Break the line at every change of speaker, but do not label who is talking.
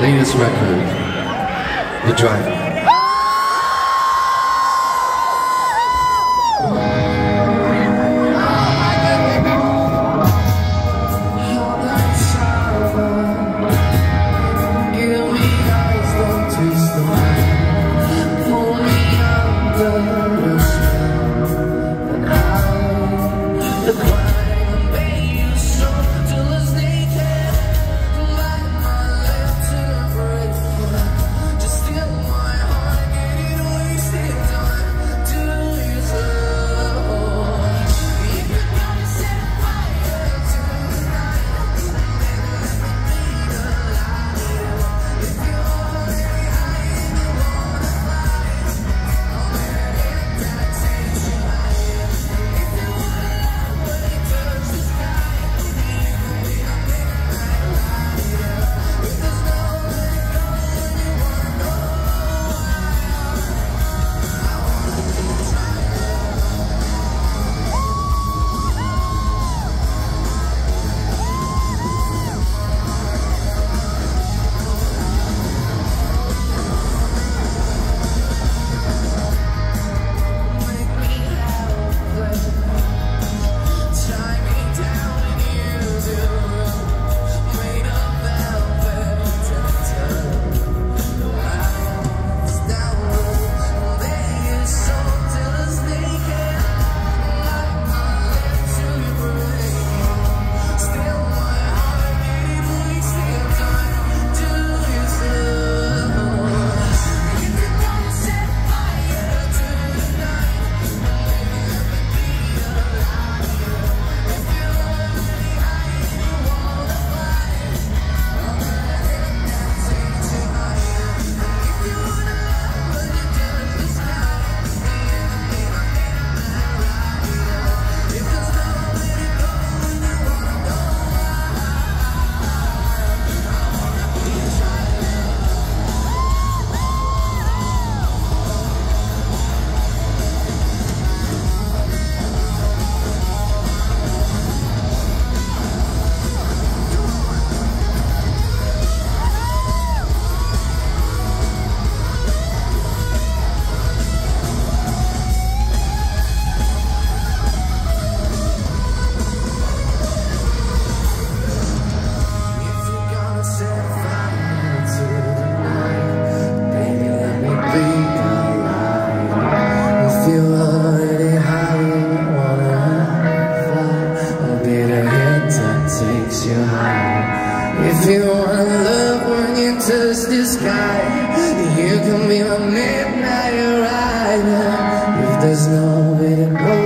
latest record, The Driver. the sky. You can be my midnight rider. If there's no way to go